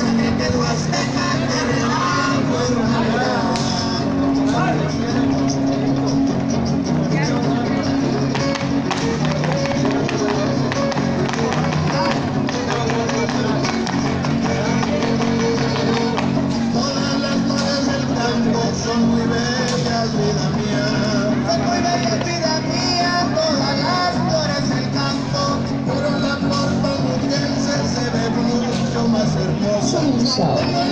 que quedó azteca que 小